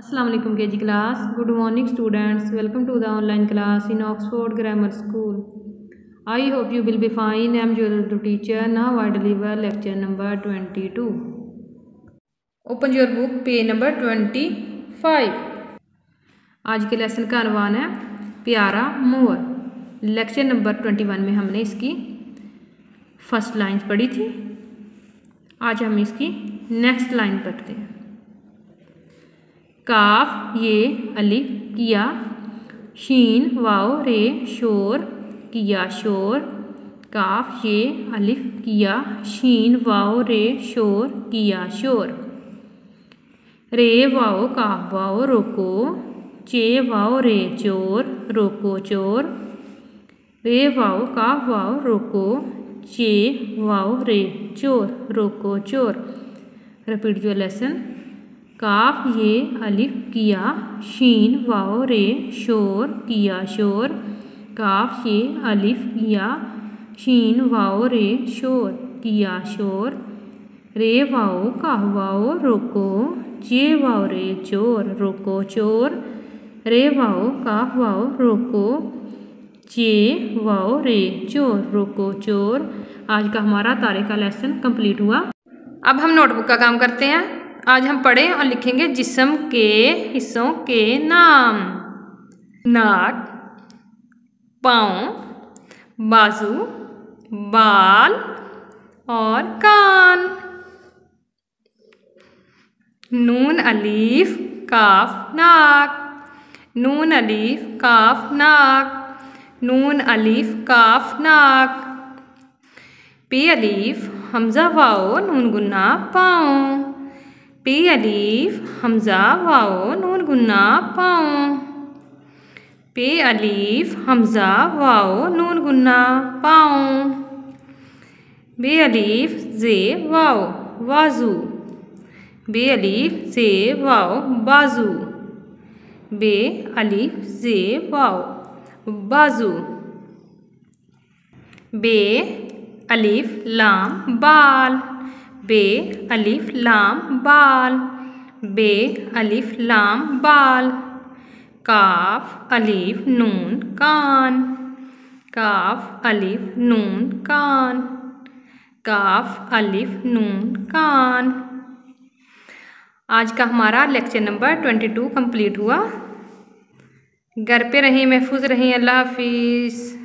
वालेकुम K G class good morning students welcome to the online class in Oxford grammar school I hope you will be fine am your teacher now I deliver lecture number twenty two open your book पे number twenty five आज के lesson का अनुमान है, प्यारा मोर। Lecture number twenty one में हमने इसकी फ़र्स्ट लाइन पढ़ी थी। आज हम इसकी नेक्स्ट लाइन पढ़ते हैं। काफ ये अलिफ किया, शीन वाओ रे शोर किया शोर, काफ ये अलिफ किया, शीन वाओ रे शोर किया शोर। रे वाओ काफ वाओ रोको, चे वाओ रे चोर रोको चोर। रे वाओ काफ वाओ रोको, चे वाओ रे चोर रोको चोर। Repeat your lesson. काफ ये अलिफ किया, शीन वाओ रे शोर किया शोर। काफ ये अलिफ किया, शीन वाओ रे शोर किया शोर। रे वाओ, काह वाओ, रोको। जे वाओ रे चोर, रोको चोर। रे वाओ, काह वाओ, रोको। जे वाओ रे चोर, रोको चोर। आज का हमारा तारे का लेसन कंप्लीट हुआ। अब हम नोटबुक का काम करते हैं। आज हम पढ़ें और लिखेंगे जिसम के हिस्सों के नाम। नाक, पाँव, बाजू, बाल और कान। नून, अलीफ, काफ, नाक। नून, अलीफ, काफ, नाक। नून, अलीफ, काफ, नाक। पे, अलीफ, हमजा, वाओ, नून, गुन्ना, पाँव। पे अलीफ, हमज़ा, वाओ, नून, गुन्ना, पाओ। पे अलीफ, हमज़ा, वाओ, नून, गुन्ना, पाओ। बे अलीफ, जे, वाओ वाजू बे अलीफ, जे, वाओ, बाजू। बे अलीफ, जे, वाओ, बाजू। बे अलीफ, लाम, बाल। बे अलिफ लाम बाल। बे अलिफ लाम बाल। काफ अलिफ नून कान। काफ अलिफ नून कान। काफ अलिफ नून कान। आज का हमारा lecture number twenty two complete हुआ। घर पे रहें, महफूज रहें, अल्लाह हाफिज़।